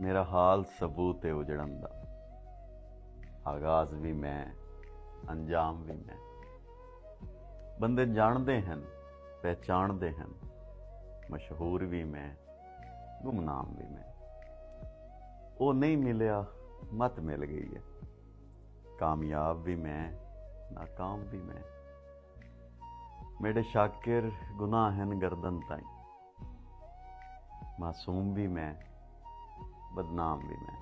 ਮੇਰਾ ਹਾਲ ਸਬੂਤ ਹੈ ਉਜੜਨ ਦਾ। ਆਗਾਜ਼ ਵੀ ਮੈਂ, ਅੰਜਾਮ ਵੀ ਮੈਂ। ਬੰਦੇ ਜਾਣਦੇ ਹਨ, ਪਹਿਚਾਣਦੇ ਹਨ। ਮਸ਼ਹੂਰ ਵੀ ਮੈਂ, ਗੁਮਨਾਮ ਵੀ ਮੈਂ। ਉਹ ਨਹੀਂ ਮਿਲਿਆ, ਮਤ ਮਿਲ ਗਈ ਹੈ। ਕਾਮਯਾਬ ਵੀ ਮੈਂ, ਨਾਕਾਮ ਵੀ ਮੈਂ। ਮੇਰੇ ਸ਼ਾਕਿਰ ਗੁਨਾਹ ਹਨ ਗਰਦਨ ਤਾਈ। ਮਾਸੂਮ ਵੀ ਮੈਂ ਬਦਨਾਮ ਵੀ ਮੈਂ